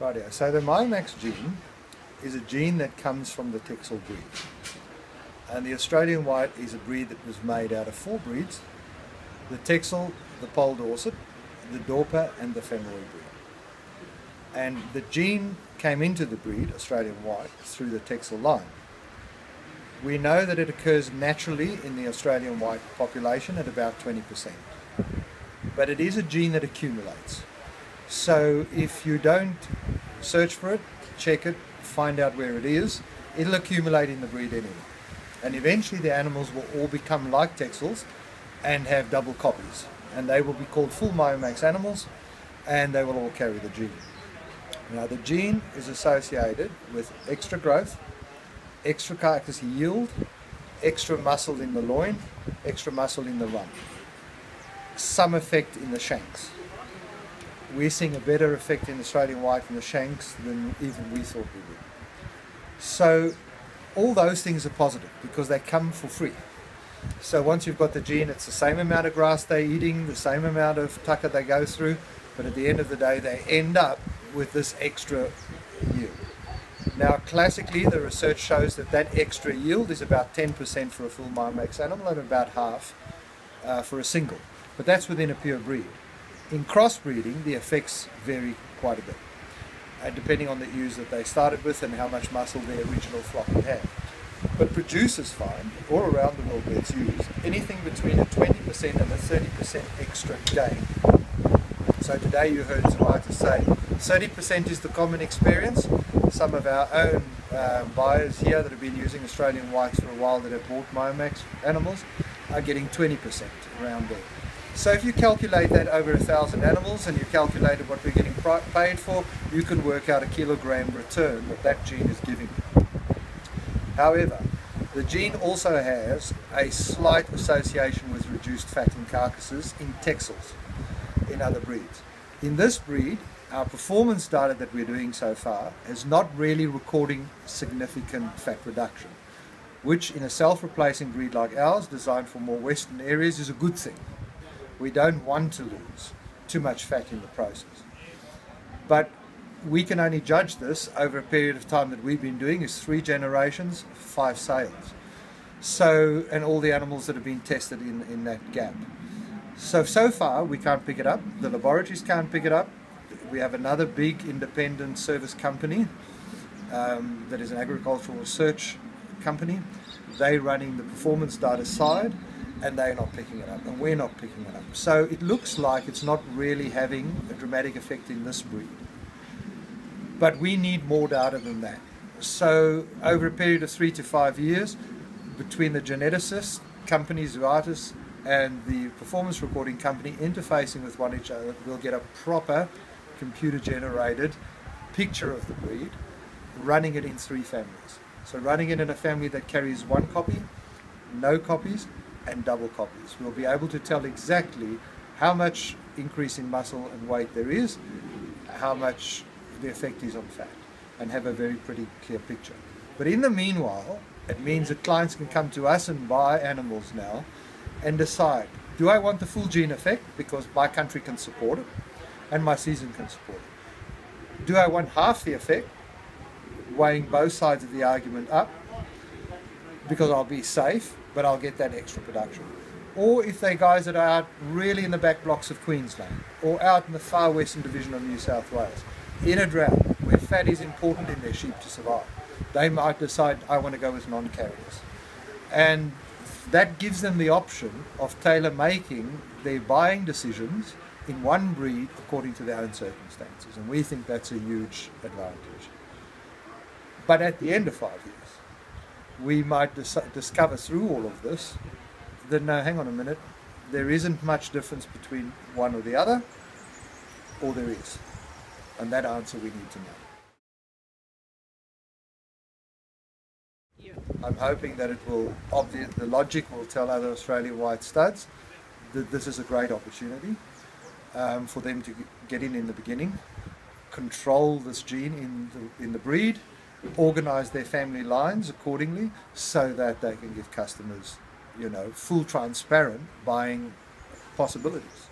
Rightio. So the Myomax gene is a gene that comes from the Texel breed. And the Australian White is a breed that was made out of four breeds. The Texel, the Poll Dorset, the Dorper and the Van Rooy breed. And the gene came into the breed, Australian White, through the Texel line. We know that it occurs naturally in the Australian White population at about 20%. But it is a gene that accumulates. So if you don't search for it, check it, find out where it is, it'll accumulate in the breed anyway. And eventually the animals will all become like Texels and have double copies. And they will be called full Myomax animals and they will all carry the gene. Now the gene is associated with extra growth, extra carcass yield, extra muscle in the loin, extra muscle in the rump, some effect in the shanks we're seeing a better effect in Australian white in the shanks than even we thought we would. So all those things are positive because they come for free. So once you've got the gene, it's the same amount of grass they're eating, the same amount of tucker they go through, but at the end of the day, they end up with this extra yield. Now, classically, the research shows that that extra yield is about 10% for a full Myomax animal and about half uh, for a single. But that's within a pure breed. In crossbreeding, the effects vary quite a bit, uh, depending on the ewes that they started with and how much muscle their original flock have. But producers find, all around the world where it's used, anything between a 20% and a 30% extra gain. So today you heard some Samata say 30% is the common experience. Some of our own uh, buyers here that have been using Australian whites for a while that have bought Myomax animals are getting 20% around there. So if you calculate that over a thousand animals and you calculated what we're getting paid for, you can work out a kilogram return that that gene is giving. However, the gene also has a slight association with reduced fat in carcasses in Texels in other breeds. In this breed, our performance data that we're doing so far is not really recording significant fat reduction, which in a self-replacing breed like ours, designed for more western areas, is a good thing. We don't want to lose too much fat in the process. But we can only judge this over a period of time that we've been doing is three generations, five sales. So, and all the animals that have been tested in, in that gap. So, so far we can't pick it up. The laboratories can't pick it up. We have another big independent service company um, that is an agricultural research company. They're running the performance data side and they're not picking it up, and we're not picking it up. So it looks like it's not really having a dramatic effect in this breed. But we need more data than that. So over a period of three to five years, between the geneticist, companies, Zoetis, and the performance recording company interfacing with one each other, we'll get a proper computer-generated picture of the breed, running it in three families. So running it in a family that carries one copy, no copies, and double copies. We'll be able to tell exactly how much increase in muscle and weight there is, how much the effect is on fat, and have a very pretty clear picture. But in the meanwhile, it means that clients can come to us and buy animals now and decide, do I want the full gene effect because my country can support it and my season can support it? Do I want half the effect, weighing both sides of the argument up because I'll be safe but I'll get that extra production. Or if they're guys that are out really in the back blocks of Queensland, or out in the far western division of New South Wales, in a drought, where fat is important in their sheep to survive, they might decide, I want to go with non-carriers. And that gives them the option of tailor-making their buying decisions in one breed according to their own circumstances. And we think that's a huge advantage. But at the end of five years, we might dis discover through all of this that no, hang on a minute, there isn't much difference between one or the other, or there is. And that answer we need to know. I'm hoping that it will, the logic will tell other Australian white studs that this is a great opportunity um, for them to get in in the beginning, control this gene in the, in the breed, organize their family lines accordingly so that they can give customers, you know, full transparent buying possibilities.